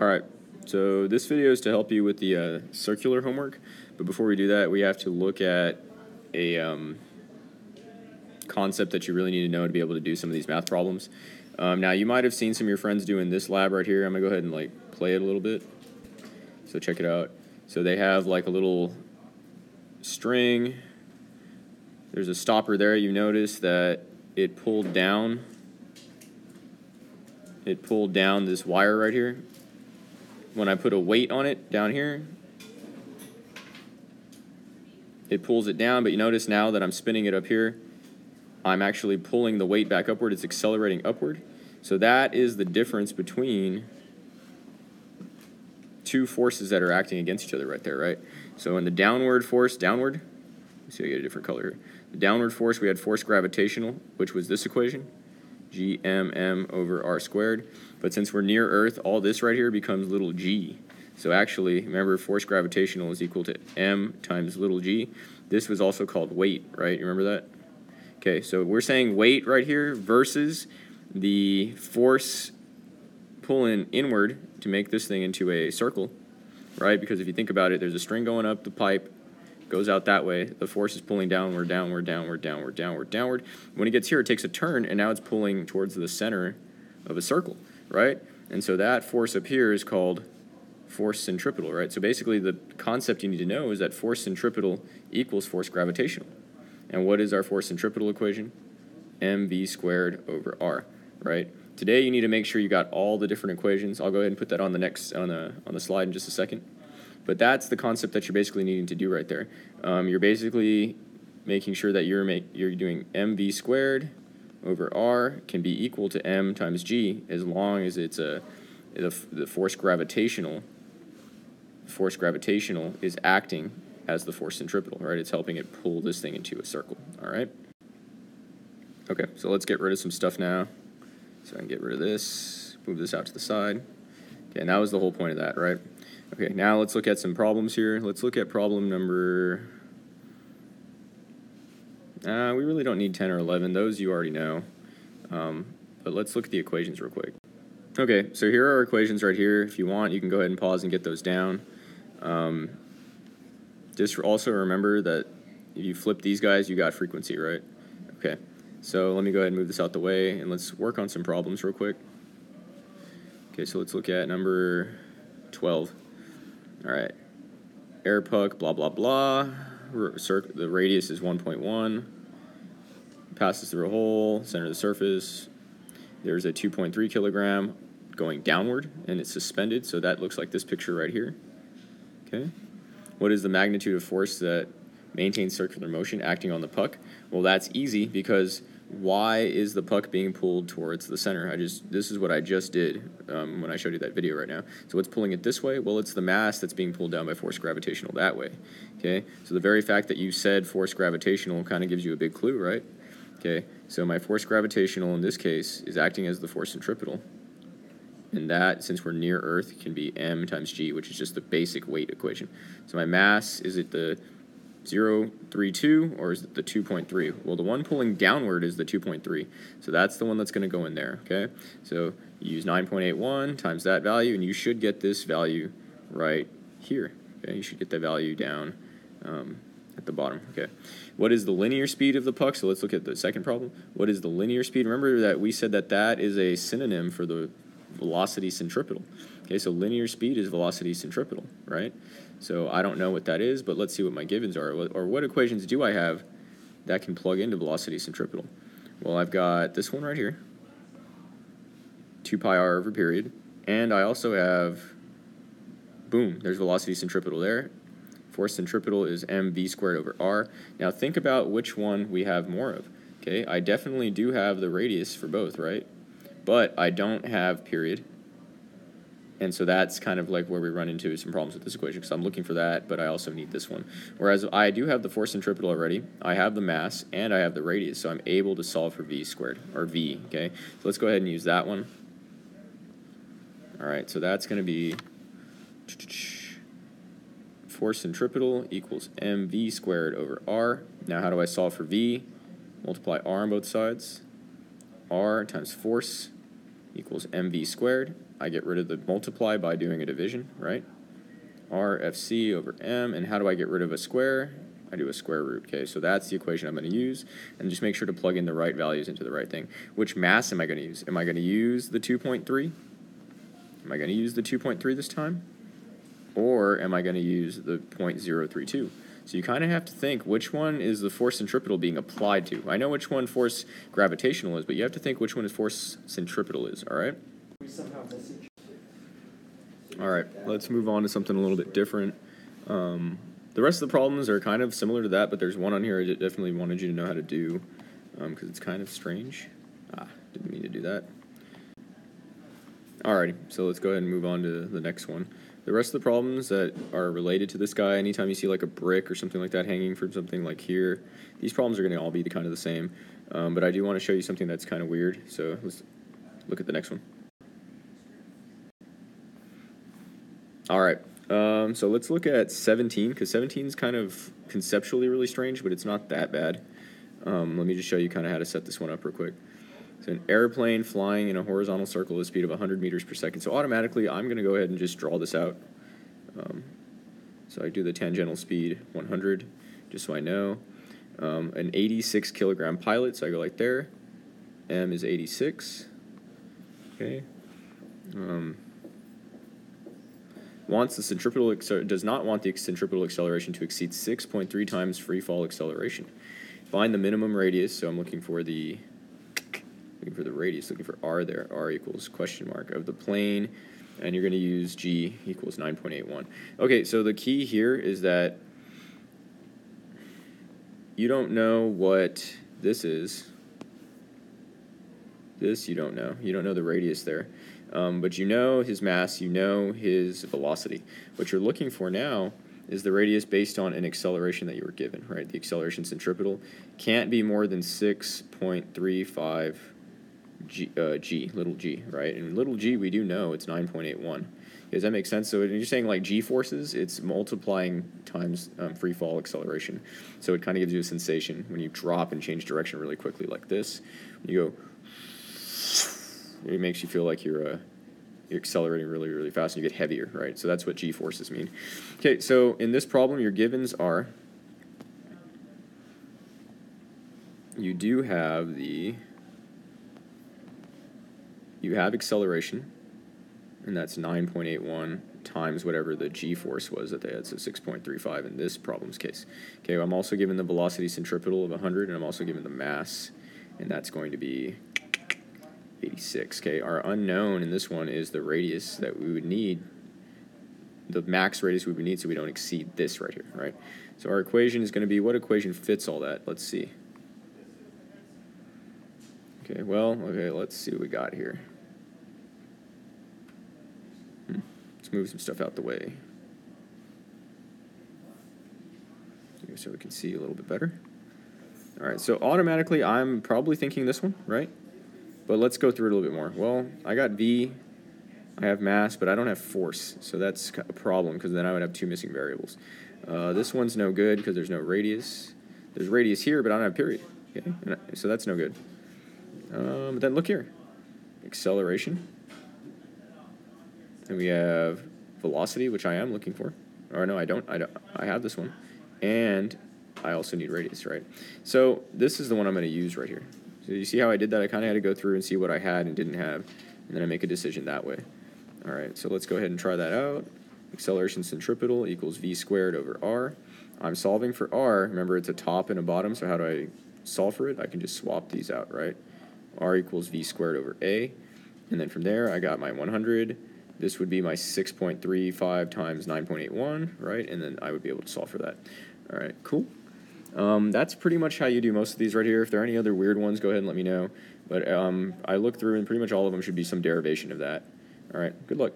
All right, so this video is to help you with the uh, circular homework, but before we do that, we have to look at a um, concept that you really need to know to be able to do some of these math problems. Um, now, you might have seen some of your friends doing this lab right here. I'm gonna go ahead and like play it a little bit. So check it out. So they have like a little string. There's a stopper there. You notice that it pulled down. It pulled down this wire right here when I put a weight on it down here, it pulls it down, but you notice now that I'm spinning it up here, I'm actually pulling the weight back upward. It's accelerating upward. So that is the difference between two forces that are acting against each other right there, right? So in the downward force, downward, see, I get a different color here. The downward force, we had force gravitational, which was this equation, gmm over r squared. But since we're near Earth, all this right here becomes little g. So actually, remember, force gravitational is equal to m times little g. This was also called weight, right? You remember that? Okay, so we're saying weight right here versus the force pulling inward to make this thing into a circle, right? Because if you think about it, there's a string going up the pipe, goes out that way. The force is pulling downward, downward, downward, downward, downward, downward. When it gets here, it takes a turn, and now it's pulling towards the center of a circle right? And so that force up here is called force centripetal, right? So basically the concept you need to know is that force centripetal equals force gravitational. And what is our force centripetal equation? mv squared over r, right? Today you need to make sure you got all the different equations. I'll go ahead and put that on the next on the on the slide in just a second. But that's the concept that you're basically needing to do right there. Um, you're basically making sure that you're make you're doing mv squared over r can be equal to m times g as long as it's a the, the force gravitational force gravitational is acting as the force centripetal, right? It's helping it pull this thing into a circle, all right? Okay, so let's get rid of some stuff now. So I can get rid of this, move this out to the side. Okay, and that was the whole point of that, right? Okay, now let's look at some problems here. Let's look at problem number uh, we really don't need 10 or 11. Those you already know. Um, but let's look at the equations real quick. Okay, so here are our equations right here. If you want, you can go ahead and pause and get those down. Um, just also remember that if you flip these guys, you got frequency, right? Okay, so let me go ahead and move this out the way, and let's work on some problems real quick. Okay, so let's look at number 12. All right, air puck, blah, blah, blah the radius is 1.1, passes through a hole, center of the surface. There's a 2.3 kilogram going downward, and it's suspended, so that looks like this picture right here. Okay. What is the magnitude of force that maintains circular motion acting on the puck? Well, that's easy because why is the puck being pulled towards the center? I just this is what I just did um, when I showed you that video right now. So what's pulling it this way? Well, it's the mass that's being pulled down by force gravitational that way. Okay, so the very fact that you said force gravitational kind of gives you a big clue, right? Okay, so my force gravitational in this case is acting as the force centripetal. And that, since we're near Earth, can be m times g, which is just the basic weight equation. So my mass is at the 0.32 or is it the 2.3? Well, the one pulling downward is the 2.3. So that's the one that's going to go in there, okay? So you use 9.81 times that value, and you should get this value right here. Okay, you should get the value down um, at the bottom. Okay, what is the linear speed of the puck? So let's look at the second problem. What is the linear speed? Remember that we said that that is a synonym for the velocity centripetal. Okay, so linear speed is velocity centripetal, right? So I don't know what that is, but let's see what my givens are, or what equations do I have that can plug into velocity centripetal? Well, I've got this one right here, 2 pi r over period, and I also have, boom, there's velocity centripetal there. Force centripetal is mv squared over r. Now think about which one we have more of. Okay, I definitely do have the radius for both, right? But I don't have period, and so that's kind of like where we run into some problems with this equation because I'm looking for that, but I also need this one. Whereas I do have the force centripetal already, I have the mass, and I have the radius, so I'm able to solve for v squared, or v, okay? So let's go ahead and use that one. All right, so that's going to be force centripetal equals mv squared over r. Now how do I solve for v? Multiply r on both sides. r times force equals mv squared I get rid of the multiply by doing a division, right? RFC over M, and how do I get rid of a square? I do a square root, okay? So that's the equation I'm going to use, and just make sure to plug in the right values into the right thing. Which mass am I going to use? Am I going to use the 2.3? Am I going to use the 2.3 this time? Or am I going to use the 0.032? So you kind of have to think which one is the force centripetal being applied to. I know which one force gravitational is, but you have to think which one is force centripetal is, all right? All right, let's move on to something a little bit different. Um, the rest of the problems are kind of similar to that, but there's one on here I definitely wanted you to know how to do because um, it's kind of strange. Ah, didn't mean to do that. Alrighty, so let's go ahead and move on to the next one. The rest of the problems that are related to this guy, anytime you see like a brick or something like that hanging from something like here, these problems are going to all be the kind of the same. Um, but I do want to show you something that's kind of weird, so let's look at the next one. All right, um, so let's look at 17, because 17 is kind of conceptually really strange, but it's not that bad. Um, let me just show you kind of how to set this one up real quick. So an airplane flying in a horizontal circle at a speed of 100 meters per second. So automatically, I'm going to go ahead and just draw this out. Um, so I do the tangential speed 100, just so I know. Um, an 86 kilogram pilot, so I go like there. M is 86. Okay. Um, wants the centripetal does not want the centripetal acceleration to exceed 6.3 times free fall acceleration. Find the minimum radius. So I'm looking for the looking for the radius, looking for r there, r equals question mark of the plane, and you're going to use g equals 9.81. Okay, so the key here is that you don't know what this is. This you don't know. You don't know the radius there. Um, but you know his mass, you know his velocity. What you're looking for now is the radius based on an acceleration that you were given, right? The acceleration centripetal can't be more than 6.35 G, uh, G, little g, right? And little g, we do know it's 9.81. Does that make sense? So when you're saying like g forces, it's multiplying times um, free fall acceleration. So it kind of gives you a sensation when you drop and change direction really quickly like this. You go, it makes you feel like you're uh, you're accelerating really, really fast and you get heavier, right? So that's what g forces mean. Okay, so in this problem, your givens are you do have the you have acceleration, and that's 9.81 times whatever the g-force was that they had, so 6.35 in this problem's case. Okay, I'm also given the velocity centripetal of 100, and I'm also given the mass, and that's going to be 86. Okay, our unknown in this one is the radius that we would need, the max radius we would need so we don't exceed this right here, right? So our equation is going to be, what equation fits all that? Let's see. Okay, well, okay, let's see what we got here. Hmm. Let's move some stuff out the way. So we can see a little bit better. All right, so automatically I'm probably thinking this one, right? But let's go through it a little bit more. Well, I got V, I have mass, but I don't have force, so that's a problem because then I would have two missing variables. Uh, this one's no good because there's no radius. There's radius here, but I don't have period. Okay, so that's no good. Um, then look here, acceleration. And we have velocity, which I am looking for. Or no, I don't. I don't. I have this one, and I also need radius, right? So this is the one I'm going to use right here. So you see how I did that? I kind of had to go through and see what I had and didn't have, and then I make a decision that way. All right, so let's go ahead and try that out. Acceleration centripetal equals v squared over r. I'm solving for r. Remember, it's a top and a bottom, so how do I solve for it? I can just swap these out, right? r equals v squared over a. And then from there, I got my 100. This would be my 6.35 times 9.81, right? And then I would be able to solve for that. All right, cool. Um, that's pretty much how you do most of these right here. If there are any other weird ones, go ahead and let me know. But um, I looked through, and pretty much all of them should be some derivation of that. All right, good luck.